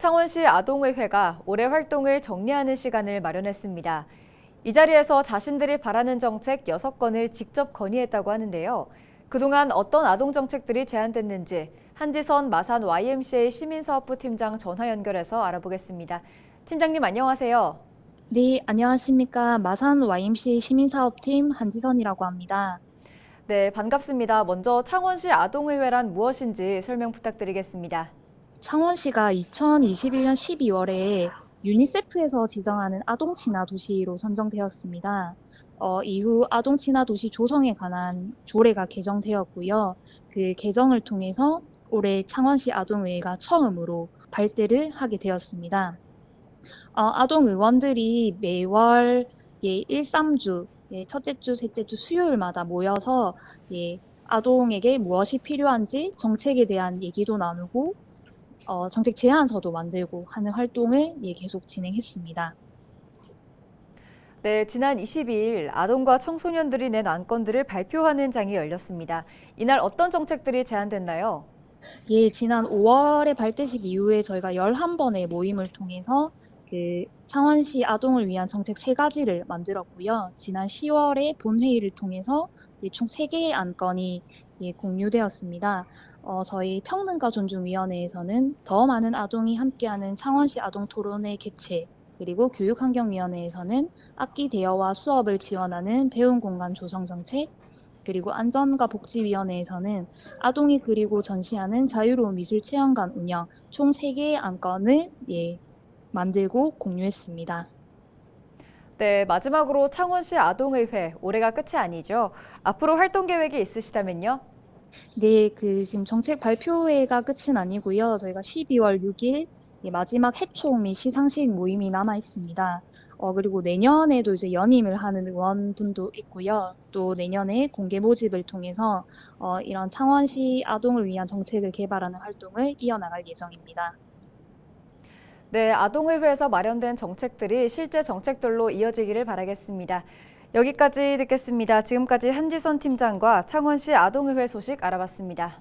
창원시 아동의회가 올해 활동을 정리하는 시간을 마련했습니다. 이 자리에서 자신들이 바라는 정책 6건을 직접 건의했다고 하는데요. 그동안 어떤 아동 정책들이 제안됐는지 한지선 마산 YMCA 시민사업부 팀장 전화 연결해서 알아보겠습니다. 팀장님 안녕하세요. 네, 안녕하십니까. 마산 YMCA 시민사업팀 한지선이라고 합니다. 네, 반갑습니다. 먼저 창원시 아동의회란 무엇인지 설명 부탁드리겠습니다. 창원시가 2021년 12월에 유니세프에서 지정하는 아동 친화 도시로 선정되었습니다. 어, 이후 아동 친화 도시 조성에 관한 조례가 개정되었고요. 그 개정을 통해서 올해 창원시 아동의회가 처음으로 발대를 하게 되었습니다. 어, 아동 의원들이 매월 예, 1, 3주, 예, 첫째 주, 셋째 주 수요일마다 모여서 예, 아동에게 무엇이 필요한지 정책에 대한 얘기도 나누고 어, 정책 제안서도 만들고 하는 활동을 예, 계속 진행했습니다. 네, 지난 22일 아동과 청소년들이 낸 안건들을 발표하는 장이 열렸습니다. 이날 어떤 정책들이 제안됐나요? 예, 지난 5월의 발대식 이후에 저희가 11번의 모임을 통해서 그 창원시 아동을 위한 정책 세 가지를 만들었고요. 지난 10월에 본회의를 통해서 예, 총 3개의 안건이 예, 공유되었습니다. 어, 저희 평등과 존중위원회에서는 더 많은 아동이 함께하는 창원시 아동 토론회 개최, 그리고 교육환경위원회에서는 악기 대여와 수업을 지원하는 배움 공간 조성 정책, 그리고 안전과 복지위원회에서는 아동이 그리고 전시하는 자유로운 미술 체험관 운영 총 3개의 안건을 예, 만들고 공유했습니다. 네, 마지막으로 창원시 아동의회 올해가 끝이 아니죠. 앞으로 활동 계획이 있으시다면요? 네, 그 지금 정책 발표회가 끝은 아니고요. 저희가 12월 6일 마지막 해총 및 시상식 모임이 남아 있습니다. 어, 그리고 내년에도 이제 연임을 하는 의원분도 있고요. 또 내년에 공개 모집을 통해서 어, 이런 창원시 아동을 위한 정책을 개발하는 활동을 이어나갈 예정입니다. 네, 아동의회에서 마련된 정책들이 실제 정책들로 이어지기를 바라겠습니다. 여기까지 듣겠습니다. 지금까지 한지선 팀장과 창원시 아동의회 소식 알아봤습니다.